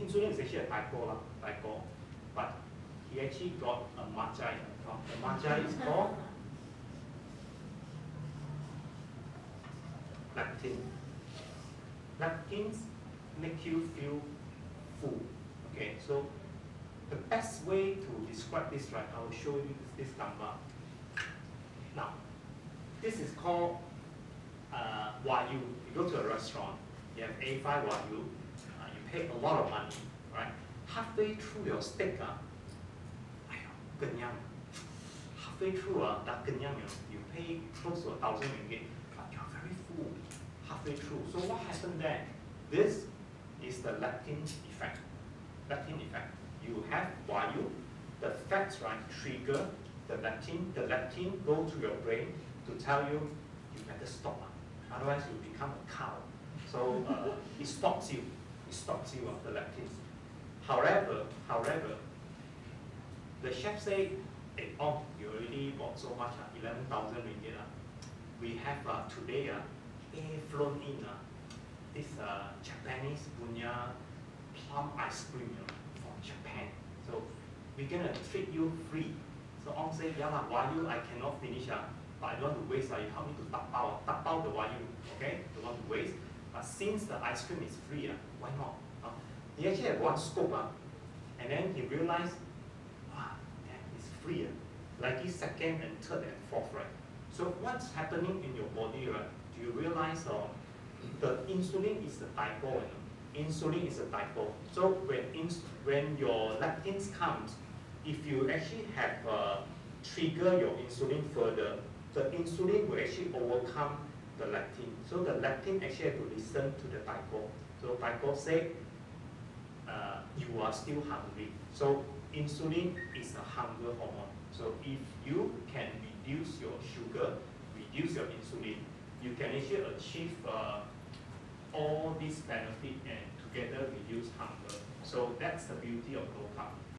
insulin is actually a typo, lah, typo, but he actually got a majai account. The majai is called leptin. Leptins make you feel full. Okay, so the best way to describe this, right, I will show you this, this number. Now, this is called uh, Wagyu. You go to a restaurant, you have A5 Wagyu, pay a lot of money, right? Halfway through your steak, uh. Halfway through, uh, that kenyang, you, you pay close to a thousand ringgit, but you're very full halfway through. So what happened there? This is the leptin effect. Leptin effect. You have Wagyu, the fats, right, trigger the leptin. The leptin go to your brain to tell you, you better stop. Uh. Otherwise, you become a cow. So uh, it stops you. It stops you of the leptins. However, however, the chef say, hey, oh, you already bought so much, uh, 11,000 ringgit. Uh. We have uh, today, uh, flown in uh, this uh, Japanese punya plum ice cream you know, from Japan. So we're gonna treat you free. So Ong say, yeah lah, Wagyu I cannot finish uh, but I don't want to waste, uh, you help me to tap out, tap out the Wagyu, okay? Don't want to waste. But since the ice cream is free, uh, why not? Uh, he actually had one scoop, uh, and then he realized, wow, that is free. Uh. Like his second and third and fourth, right? So what's happening in your body, right? Do you realize uh, the insulin is a typo, you know? Insulin is a typo. So when ins when your leptins comes, if you actually have uh, trigger your insulin further, the insulin will actually overcome the leptin. So the leptin actually have to listen to the typo. So typo say, uh, you are still hungry. So insulin is a hunger hormone. So if you can reduce your sugar, reduce your insulin, you can actually achieve uh, all these benefit and together reduce hunger. So that's the beauty of low carb.